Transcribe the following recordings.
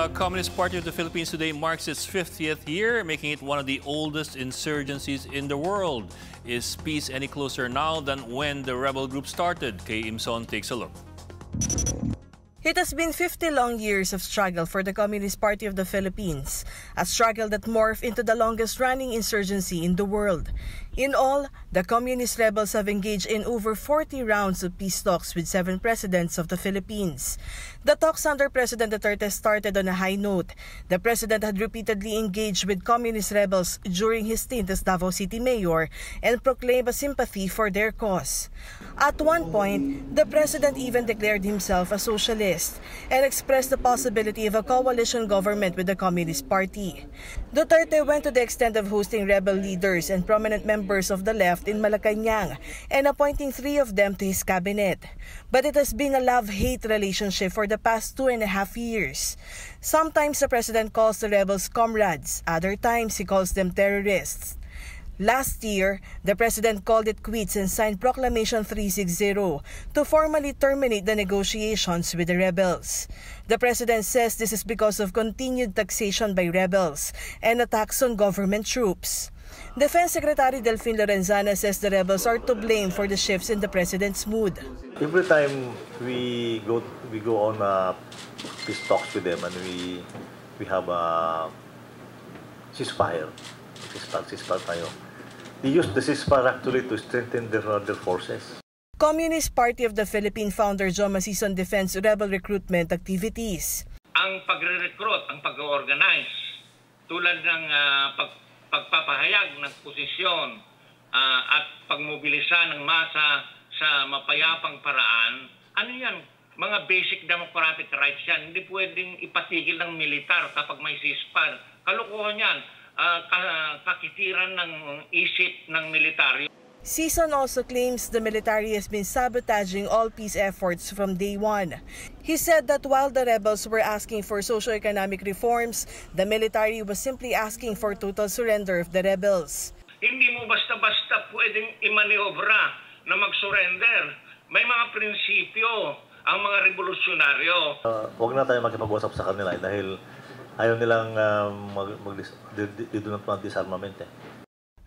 The Communist Party of the Philippines today marks its 50th year, making it one of the oldest insurgencies in the world. Is peace any closer now than when the rebel group started? Kay Imson takes a look. It has been 50 long years of struggle for the Communist Party of the Philippines, a struggle that morphed into the longest running insurgency in the world. In all, the communist rebels have engaged in over 40 rounds of peace talks with seven presidents of the Philippines. The talks under President Duterte started on a high note. The president had repeatedly engaged with communist rebels during his stint as Davao City Mayor and proclaimed a sympathy for their cause. At one point, the president even declared himself a socialist and expressed the possibility of a coalition government with the Communist Party. Duterte went to the extent of hosting rebel leaders and prominent members members of the left in Malacanang and appointing three of them to his cabinet. But it has been a love-hate relationship for the past two and a half years. Sometimes the president calls the rebels comrades, other times he calls them terrorists. Last year, the president called it quits and signed Proclamation 360 to formally terminate the negotiations with the rebels. The president says this is because of continued taxation by rebels and attacks on government troops. Defense Secretary Delfin Lorenzana says the rebels are to blame for the shifts in the president's mood. Every time we go we go on uh, peace talks with them and we we have a ceasefire, ceasefire, ceasefire tayo. They use the ceasefire actually to strengthen their, their forces. Communist Party of the Philippine founder Joe Masison defends rebel recruitment activities. Ang pagre-recruit, ang pag-organize, tulad ng uh, pag pagpapahayag ng posisyon uh, at pagmobilisa ng masa sa mapayapang paraan, ano yan? Mga basic democratic rights yan. Hindi pwedeng ipatigil ng militar kapag may ceasefire. Kalukuhan yan. Uh, kakitiran ng isip ng militaryo. Season also claims the military has been sabotaging all peace efforts from day one. He said that while the rebels were asking for socio-economic reforms, the military was simply asking for total surrender of the rebels. Hindi mo basta-basta pwedeng imaniobra na mag-surrender. May mga prinsipyo ang mga revolusyonaryo. Uh, huwag na tayo makipag-usap sa kanila eh, dahil ayaw nilang uh, mag, mag, dito ng disarmament eh.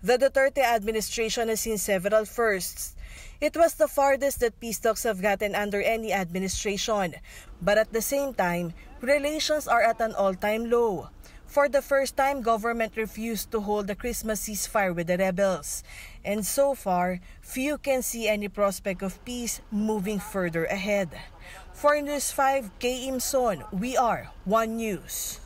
The Duterte administration has seen several firsts. It was the farthest that peace talks have gotten under any administration. But at the same time, relations are at an all-time low. For the first time, government refused to hold a Christmas ceasefire with the rebels. And so far, few can see any prospect of peace moving further ahead. For News 5, Kay Imson, we are One News.